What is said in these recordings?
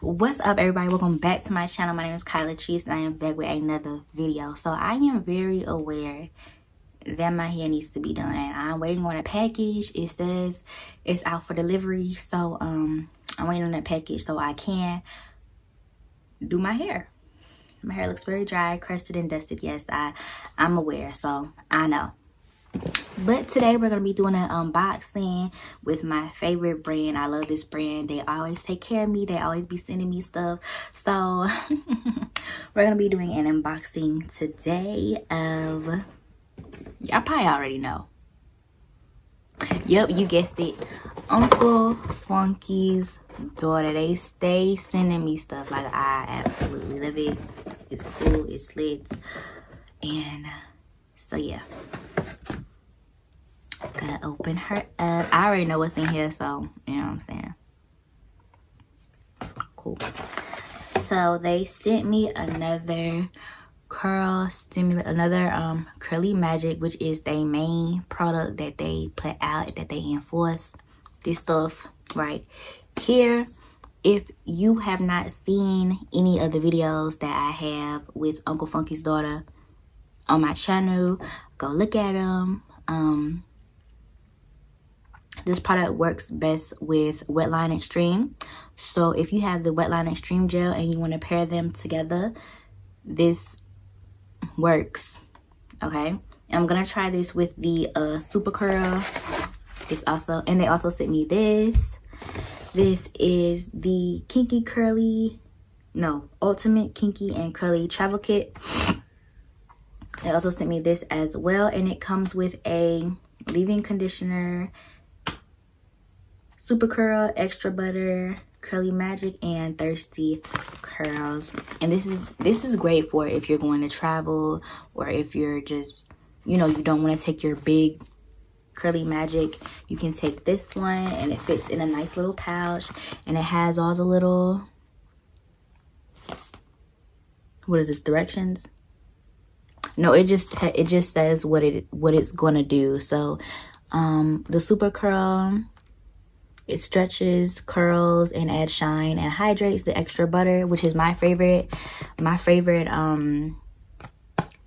what's up everybody? Welcome back to my channel. My name is Kyla Latrice and i am back with another video. So i am very aware that my hair needs to be done i'm waiting on a package. It says it's out for delivery so um i'm waiting on that package so i can do my hair. My hair looks very dry crusted and dusted. Yes i i'm aware so i know but today we're to be doing an unboxing with my favorite brand. I love this brand. They always take care of me. They always be sending me stuff. So we're to be doing an unboxing today of y'all probably already know. Yep you guessed it. Uncle funky's daughter. They stay sending me stuff. Like i absolutely love it. It's cool. It's lit. And so yeah Gotta open her up. I already know what's in here, so you know what I'm saying. Cool. So they sent me another curl stimulate another um curly magic which is their main product that they put out that they enforce this stuff right here if you have not seen any of the videos that i have with uncle funky's daughter on my channel go look at them um this product works best with Wetline Extreme. So if you have the Wetline Extreme Gel and you want to pair them together, this works. Okay. I'm to try this with the uh, Super Curl. It's also, and they also sent me this. This is the Kinky Curly, no, Ultimate Kinky and Curly Travel Kit. They also sent me this as well. And it comes with a leave-in conditioner Super Curl, Extra Butter, Curly Magic, and Thirsty Curls. And this is this is great for if you're going to travel or if you're just, you know, you don't want to take your big Curly Magic. You can take this one and it fits in a nice little pouch. And it has all the little, what is this, directions? No, it just it just says what it what it's to do. So um the super curl it stretches, curls, and adds shine and hydrates the extra butter, which is my favorite. My favorite um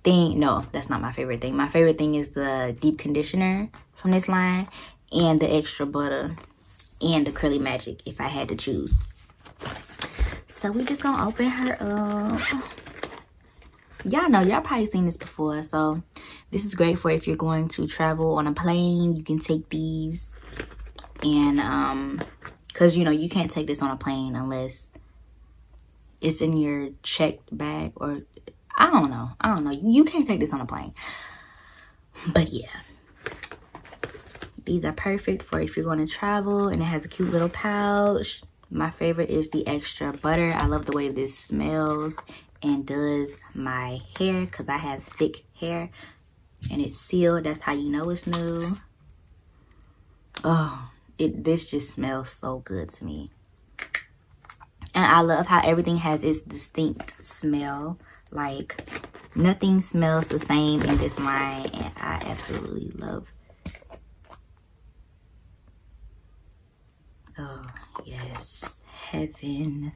thing. No, that's not my favorite thing. My favorite thing is the deep conditioner from this line and the extra butter and the curly magic if I had to choose. So we just gonna open her up. Y'all know, y'all probably seen this before. So this is great for if you're going to travel on a plane. You can take these and um because you know you can't take this on a plane unless it's in your checked bag or i don't know. I don't know. You, can't take this on a plane. But yeah. These are perfect for if you're going to travel and it has a cute little pouch. My favorite is the extra butter. I love the way this smells and does my hair because i have thick hair and it's sealed. That's how you know it's new. Oh it this just smells so good to me. And i love how everything has its distinct smell. Like nothing smells the same in this line and i absolutely love oh yes. Heaven.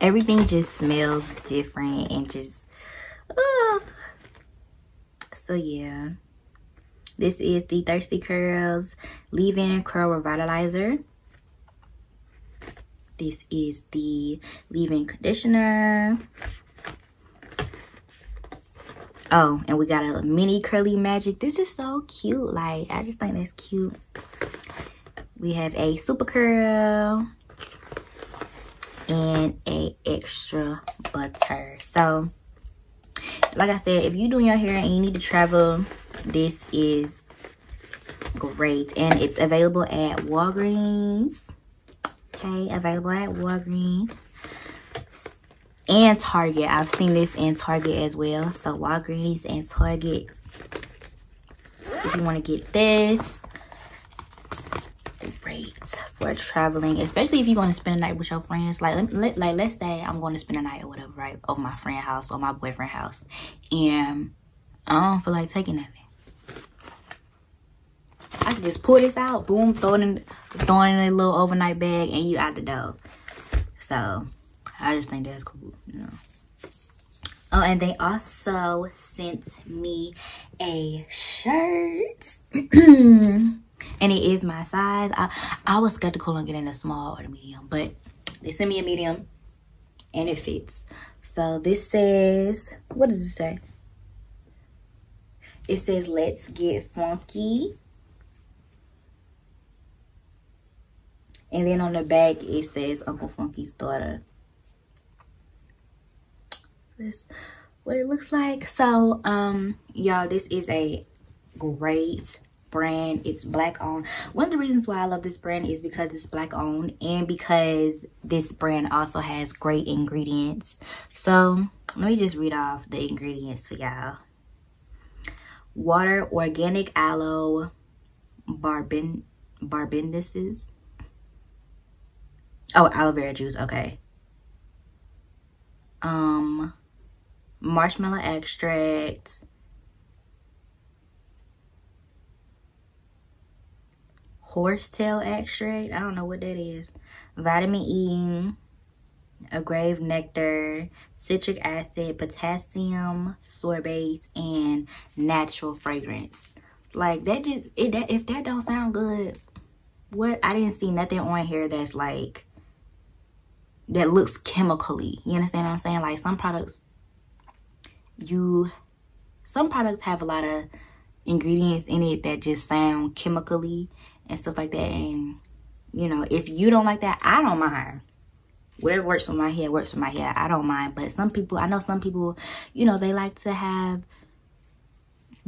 Everything just smells different and just oh. so yeah this is the Thirsty Curls Leave-In Curl Revitalizer. This is the leave-in conditioner. Oh, and we got a mini curly magic. This is so cute. Like, I just think that's cute. We have a super curl and a extra butter. So, like I said, if you're doing your hair and you need to travel this is great. And it's available at walgreens. Okay available at walgreens. And target. I've seen this in target as well. So walgreens and target. If you want to get this great for traveling especially if you're going to spend a night with your friends. Like like let's say i'm going to spend a night or whatever right over my friend house or my boyfriend house. And i don't feel like taking can just pull this out, boom, throw it in, throw it in a little overnight bag, and you out the door. So, I just think that's cool. Oh, and they also sent me a shirt. and it is my size. I, I was skeptical on getting a small or a medium, but they sent me a medium and it fits. So this says, what does it say? It says, let's get funky. And then on the back, it says Uncle Funky's daughter. This what it looks like. So um y'all this is a great brand. It's black owned. One of the reasons why i love this brand is because it's black owned and because this brand also has great ingredients. So let me just read off the ingredients for y'all. Water organic aloe barbin barbinduses oh aloe vera juice okay um marshmallow extract, horsetail extract. I don't know what that is. Vitamin E, agave nectar, citric acid, potassium sorbate, and natural fragrance. Like that just it that if that don't sound good, what I didn't see nothing on here that's like that looks chemically. You understand what I'm saying? Like some products you some products have a lot of ingredients in it that just sound chemically and stuff like that. And you know if you don't like that i don't mind. Whatever works for my hair works for my hair. I don't mind. But some people i know some people you know they like to have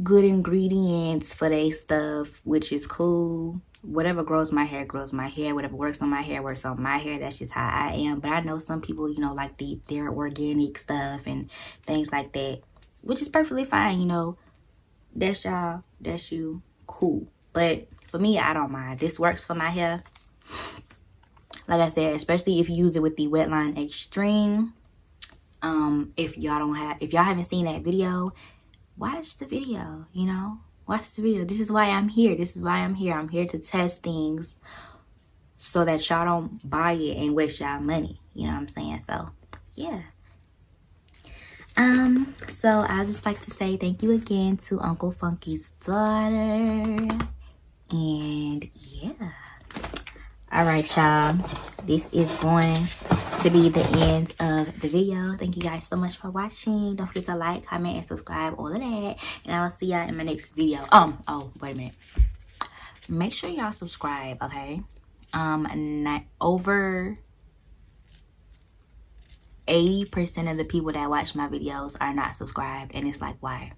good ingredients for their stuff which is cool whatever grows my hair grows my hair whatever works on my hair works on my hair that's just how i am. But i know some people you know like the their organic stuff and things like that which is perfectly fine you know. That's y'all that's you cool. But for me i don't mind. This works for my hair. Like i said especially if you use it with the wetline extreme. Um if y'all don't have if y'all haven't seen that video watch the video you know watch the video. This is why I'm here. This is why I'm here. I'm here to test things so that y'all don't buy it and waste y'all money. You know what I'm saying? So, yeah. Um, so I just like to say thank you again to Uncle Funky's daughter. And yeah. All right, y'all. This is going to be the end of the video. Thank you guys so much for watching. Don't forget to like, comment, and subscribe, all of that. And I will see y'all in my next video. Um, oh, wait a minute. Make sure y'all subscribe, okay? Um, not over 80% of the people that watch my videos are not subscribed. And it's like, why?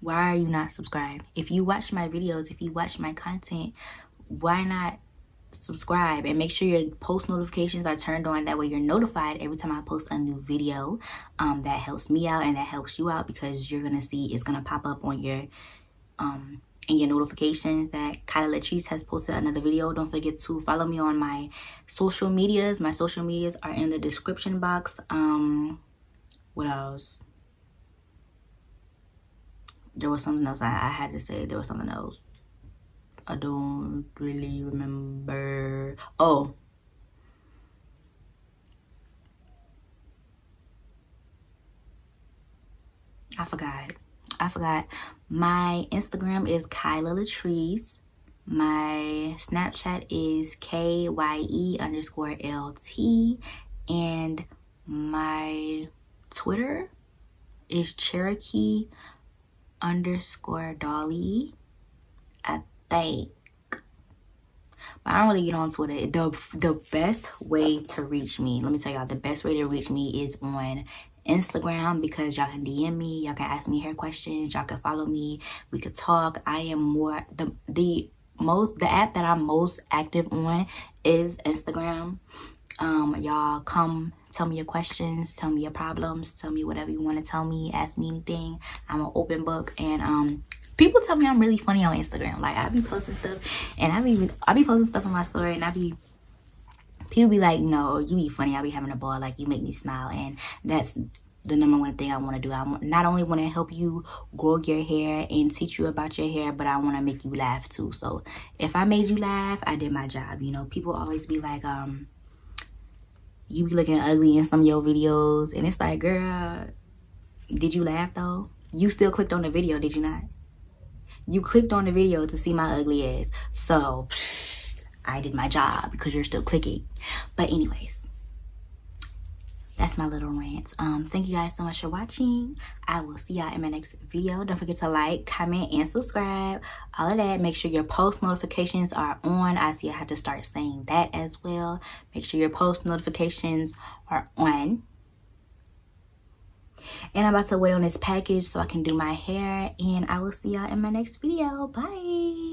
Why are you not subscribed? If you watch my videos, if you watch my content, why not subscribe and make sure your post notifications are turned on that way you're notified every time i post a new video um, that helps me out and that helps you out because you're gonna see it's gonna pop up on your um in your notifications that Kyla Latrice has posted another video. Don't forget to follow me on my social medias. My social medias are in the description box. Um, what else? There was something else I, I had to say. There was something else. I don't really remember. Oh. I forgot. I forgot. My Instagram is Kyla Latrice. My Snapchat is KYE underscore LT. And my Twitter is Cherokee underscore Dollie. I think. But I don't really get on Twitter. The, the best way to reach me, let me tell y'all, the best way to reach me is on Instagram because y'all can DM me, y'all can ask me hair questions, y'all can follow me, we could talk. I am more the the most the app that I'm most active on is Instagram. Um y'all come tell me your questions, tell me your problems, tell me whatever you want to tell me, ask me anything. I'm an open book and um people tell me I'm really funny on Instagram. Like I be posting stuff and I be I be posting stuff on my story and I be people be like, no, you be funny. I be having a ball. Like you make me smile, and that's the number one thing I want to do. I not only want to help you grow your hair and teach you about your hair, but I want to make you laugh too. So if I made you laugh, I did my job. You know, people always be like, um, you be looking ugly in some of your videos. And it's like, girl, did you laugh though? You still clicked on the video, did you not? You clicked on the video to see my ugly ass. So, I did my job because you're still clicking. But anyways, that's my little rant. Um, thank you guys so much for watching. I will see y'all in my next video. Don't forget to like, comment, and subscribe. All of that. Make sure your post notifications are on. I see I have to start saying that as well. Make sure your post notifications are on. And I'm about to wait on this package so I can do my hair. And I will see y'all in my next video. Bye.